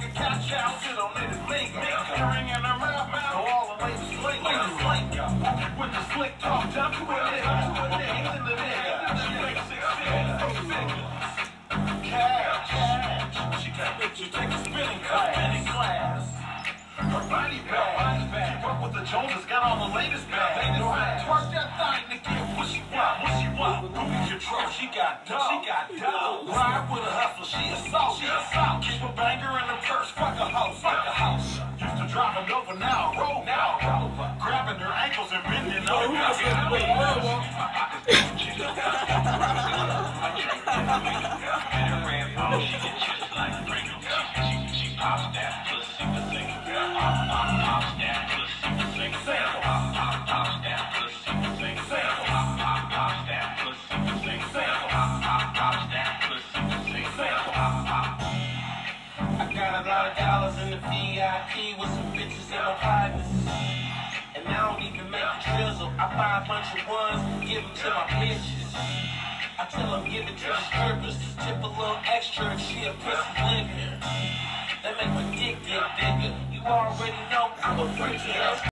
a cat chow, sit on it and link. Ring in the rap all the way, slink. Slink with the slick talk, down to a nigga. To a nigga, in the nigga. Cash, cash. She got pictures, take a spinning class. Spinning class. Her body bag, body bag. Keep up with the Joneses, got all the latest bag. Latest bag. Twerk that thing to get what she want, what she want. Who is your trouble? She got dope, she got dope. Ride with a hustle, she a soul. Used over now. Roll now. Grabbing her ankles and bending over. I a lot of dollars in the VIP with some bitches in my pockets. And I don't even make a drizzle. I buy a bunch of ones, give them to my bitches. I tell them give it to the strippers, tip a little extra and she a pussy liquor. That make my dick get bigger. You already know I'm a freaky ass.